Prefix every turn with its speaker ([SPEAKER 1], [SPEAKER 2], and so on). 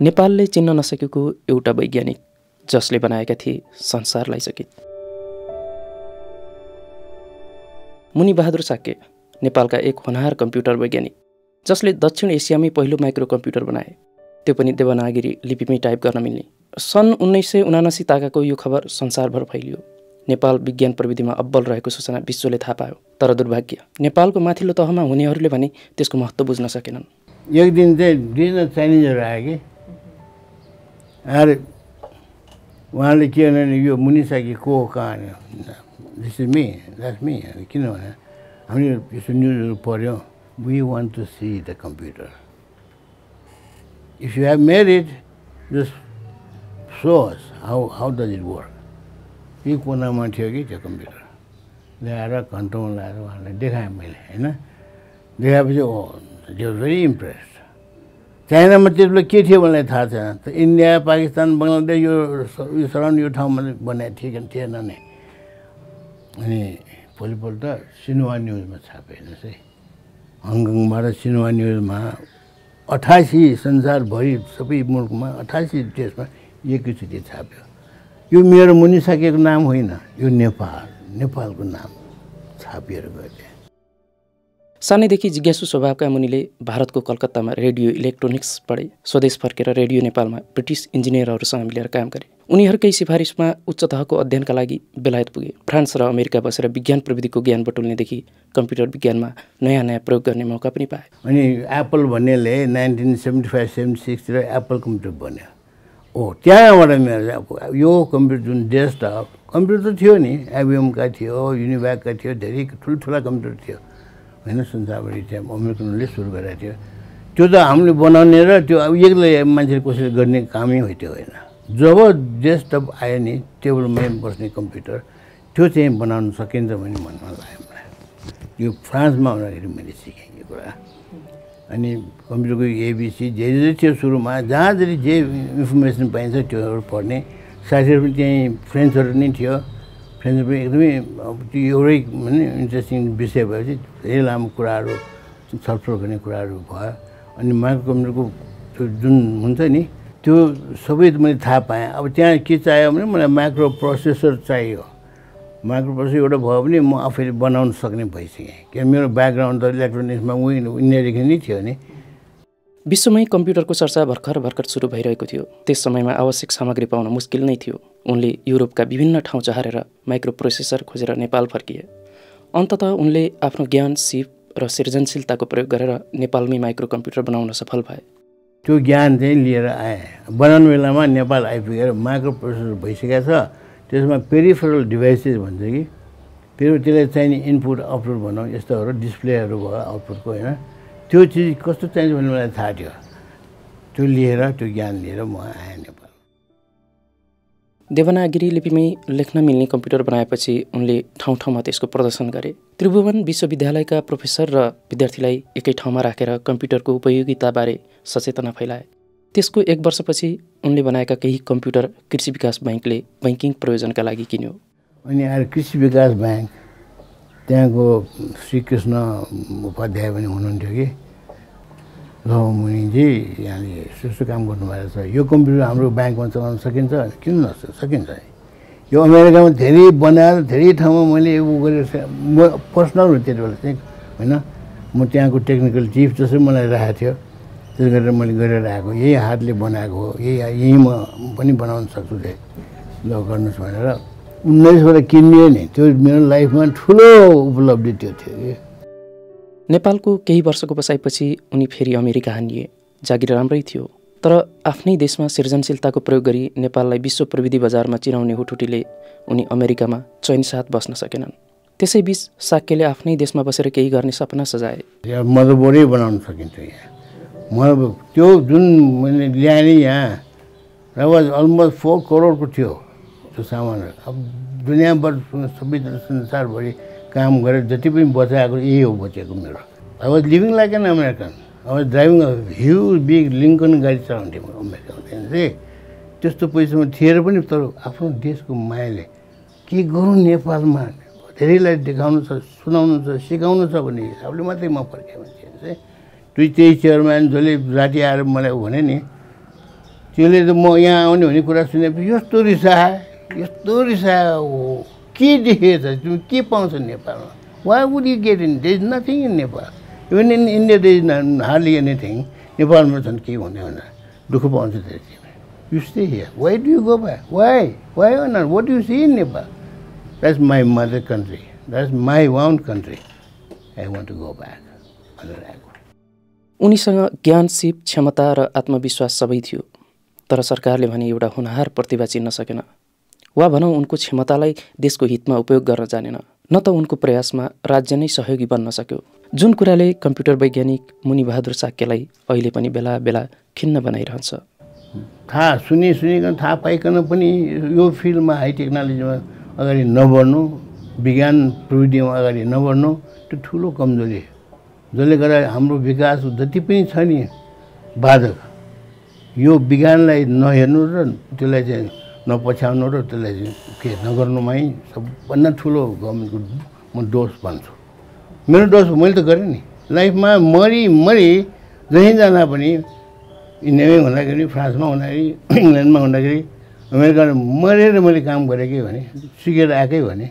[SPEAKER 1] नेपालले चिन्न नसकेको एउटा वैज्ञानिक जसले बनाएका थिए संसारलाई सकित मुनि बहादुर साक्य नेपालका एक होनहार कम्प्युटर वैज्ञानिक जसले दक्षिण एसियामै पहिलो माइक्रो कम्प्युटर बनाए। त्यो पनि देवनागरी लिपिमै टाइप गर्न मिल्ने। सन् उन्नाइस सय उनासी ताकाको यो खबर संसारभर फैलियो। नेपाल विज्ञान प्रविधिमा अब्बल रहेको सूचना विश्वले थाहा पायो। तर दुर्भाग्य नेपालको माथिल्लो तहमा हुनेहरूले भने त्यसको महत्त्व बुझ्न सकेनन्।
[SPEAKER 2] एक दिन चाहिँ चाइनिजहरू आयो कि? आएर उहाँले के भने यो मुनिसाकी को कहाँ this is me that's me किनभने हामीले यसो न्युजहरू पढ्यौँ we want to see the computer if you have made it just sauce how how does it work यही कुनामा थियो कि त्यो कम्प्युटर ल्याएर घन्टौँ लगाएर उहाँलाई देखाएँ मैले होइन देखाएपछि ओ दे भेरी इम्प्रेस्ड चाइनामा त्यति बेला के थियो मलाई थाहा छैन त इन्डिया पाकिस्तान बङ्गलादेश यो सराउन्ड यो ठाउँमा बनाएको थिएन थिएन नै। अनि भोलिपल्ट सिनेमा न्युजमा छापे हेर्नुहोस् है। हङकङबाट सिनेमा न्युजमा अठासी संसारभरि सबै मुलुकमा अठासी देशमा एकैचोटि छाप्यो। यो मेरो मुनिसकेको नाम होइन यो नेपाल। नेपालको नाम छापिएर गयो।
[SPEAKER 1] सानैदेखि जिज्ञासु स्वभावका मुनिले भारतको कलकत्तामा रेडियो इलेक्ट्रोनिक्स पढे स्वदेश फर्केर रेडियो नेपालमा ब्रिटिस इन्जिनियरहरूसँग मिलेर काम गरे। उनीहरूकै सिफारिसमा उच्च तहको अध्ययनका लागि बेलायत पुगे। फ्रान्स र अमेरिका बसेर विज्ञान प्रविधिको ज्ञान बटुल्नेदेखि कम्प्युटर विज्ञानमा नयाँ नयाँ प्रयोग गर्ने मौका पनि पाए।
[SPEAKER 2] अनि एप्पल भन्नेले नाइन्टिन सेभेन्टी फाइभ सेभेन्टी सिक्सतिर एप्पल कम्प्युटर बन्यो ओ त्यहाँबाट मेरो यो कम्प्युटर जुन डेस्कटप कम्प्युटर त थियो नि एबिएमका थियो युनिभ्याकका थियो धेरै ठुल्ठुला कम्प्युटर थियो। होइन संसारभरि त्यहाँ अमेरिकनले सुरु गरेको थियो त्यो त हामीले बनाउने र त्यो अब एक्लै मान्छेले कसैले गर्ने कामै हो त्यो होइन जब डेस्कटप आयो नि टेबलमै बस्ने कम्प्युटर त्यो चाहिँ बनाउन सकिन्छ भन्ने मनमा लाग्यो मलाई यो फ्रान्समा हुँदाखेरि मैले सिकेँ यो कुरा अनि कम्प्युटरको एबिसी जे जे थियो सुरुमा जहाँ जति जे इन्फर्मेसन पाइन्छ त्योहरू पढ्ने साथीहरू पनि त्यहीँ फ्रेन्ड्सहरू नै थियो फ्रेन्ड्स पनि एकदमै त्यो एउटै भने इन्ट्रेस्टिङ विषय भएपछि धेरै लामो कुराहरू छलफल गर्ने कुराहरू भयो। अनि माइक्रो कम्प्युटरको त्यो जुन हुन्छ नि त्यो सबै मैले थाहा पाएँ। अब त्यहाँ के चाहियो भने मलाई माइक्रो प्रोसेसर चाहियो। माइक्रो प्रोसेसर एउटा भयो भने म आफैले बनाउन सक्ने भइसकेँ। किन मेरो ब्याकग्राउन्ड त इलेक्ट्रोनिक्समा उही इन्डियादेखि नै थियो नि।
[SPEAKER 1] विश्वमै कम्प्युटरको चर्चा भर्खर भर्खर सुरु भइरहेको थियो। त्यस समयमा आवश्यक सामग्री पाउन मुस्किल नै थियो। उनले युरोपका विभिन्न ठाउँ चहारेर माइक्रो प्रोसेसर खोजेर नेपाल फर्किए। अन्तत उनले आफ्नो ज्ञान सिप र सृजनशीलताको प्रयोग गरेर नेपालमै माइक्रो कम्प्युटर बनाउन सफल भए।
[SPEAKER 2] त्यो ज्ञान चाहिँ लिएर आएँ। बनाउने बेलामा नेपाल आइपुगेर माइक्रो प्रोसेसर भइसकेको छ। त्यसमा पेरिफेरल डिभाइसेस भन्छ कि? फेरि त्यसलाई चाहिने इनपुट आउटपुट भनौँ यस्तोहरू डिस्प्लेहरू भयो आउटपुटको होइन? त्यो चिज कस्तो चाहिन्छ भन्ने मलाई थाहा थियो। त्यो लिएर त्यो ज्ञान लिएर म आएँ नेपाल।
[SPEAKER 1] देवनागिरी लिपिमै लेख्न मिल्ने कम्प्युटर बनाएपछि उनले ठाउँ ठाउँमा त्यसको प्रदर्शन गरे। त्रिभुवन विश्वविद्यालयका प्रोफेसर र विद्यार्थीलाई एकै ठाउँमा राखेर कम्प्युटरको उपयोगिताबारे सचेतना फैलाए। त्यसको एक वर्षपछि उनले बनाएका केही कम्प्युटर कृषि विकास ब्याङ्कले बैङ्किङ प्रयोजनका लागि किन्यो।
[SPEAKER 2] अनि आएर कृषि विकास ब्याङ्क त्यहाँको श्रीकृष्ण उपाध्याय पनि हुनुहुन्थ्यो कि। ल मुनिजी यहाँले यस्तो काम गर्नुभएको छ। यो कम्प्युटर हाम्रो ब्याङ्कमा चलाउन सकिन्छ किन नसक्छ सकिन्छ यो अमेरिकामा धेरै बनाएर धेरै ठाउँमा मैले उ गरेर म पर्सनल हो त्यति बेला चाहिँ होइन? म त्यहाँको टेक्निकल चिफ जसरी मलाई राखेको थियो त्यसले गरेर मैले गरेर आएको यही हातले बनाएको हो यही यहीँ म पनि बनाउन सक्छु रे ल गर्नुहोस् भनेर उन्नाइसबाट किनियो नि। त्यो मेरो लाइफमा ठुलो उपलब्धि त्यो थियो कि।
[SPEAKER 1] नेपालको केही वर्षको बसाइपछि उनी फेरि अमेरिका हानिए जागिर राम्रै थियो। तर आफ्नै देशमा सृजनशीलताको प्रयोग गरी नेपाललाई विश्व प्रविधि बजारमा चिनाउने हुटुटीले उनी अमेरिकामा चैन साथ बस्न सकेनन्। त्यसैबीच साक्यले आफ्नै देशमा बसेर केही गर्ने सपना सजाए।
[SPEAKER 2] मदरबोर्डै बनाउन सकिन्छ यहाँ। म त्यो जुन मैले ल्याएँ यहाँ वाज अलमोस्ट फोर करोडको थियो त्यो सामानहरू। अब दुनियाँभर सबै संसारभरि काम गरेर जति पनि बचाएको यही हो बचेको मेरो। I was living like an American was driving huge big Lincoln गाडी चलाउँथेँ म अमेरिकामा चाहिँ। त्यस्तो पैसामा थिएर पनि तर आफ्नो देशको मायाले के गरौँ नेपालमा? धेरैलाई देखाउनु छ सुनाउनु छ सिकाउनु छ भन्ने हिसाबले मात्रै म फर्केँ मान्छे चाहिँ दुई तेइस चेयरम्यान जसले राति आएर मलाई भने नि त्यसले त म यहाँ आउने भन्ने कुरा सुनेपछि यस्तो रिसाए यस्तो रिसाए के देखेछ? तिमी के पाउँछ नेपालमा? Why would you get in there is nothing in Nepal even in India there is hardly anything नेपालमा झन् के हुने भनेर दुःख पाउँछ धेरै तिमी you stay here why do you go back why why not what you see in Nepal that's my mother country that's my own country I want to go back भनेर आएको
[SPEAKER 1] उनीसँग ज्ञान सिप क्षमता र आत्मविश्वास सबै थियो। तर सरकारले भने एउटा हुनहार प्रतिभा चिन्न सकेन। वा भनौँ उनको क्षमतालाई देशको हितमा उपयोग गर्न जानेन न त उनको प्रयासमा राज्य नै सहयोगी बन्न सक्यो। जुन कुराले कम्प्युटर वैज्ञानिक मुनिबहादुर साक्यलाई अहिले पनि बेला बेला खिन्न बनाइरहन्छ।
[SPEAKER 2] थाहा सुनि सुनिकन थाहा पाइकन पनि यो फिल्डमा हाई टेक्नोलोजीमा अगाडि नबढ्नु विज्ञान प्रविधिमा अगाडि नबढ्नु त्यो ठुलो कमजोरी जसले गर्दा हाम्रो विकास जति पनि छ नि बाधक। यो विज्ञानलाई नहेर्नु र त्यसलाई चाहिँ नपछ्याउनु र त्यसलाई के नगर्नुमै सबभन्दा ठुलो गभर्मेन्टको म दोष भन्छु। मेरो दोष मैले त गरेँ नि। लाइफमा मरि मरि जहीँ जाँदा पनि इन्डियामै हुँदाखेरि फ्रान्समा हुँदाखेरि इङ्ल्यान्डमा हुँदाखेरि अमेरिकामा मरेर मैले काम गरेकै भने सिकेर आएकै भने।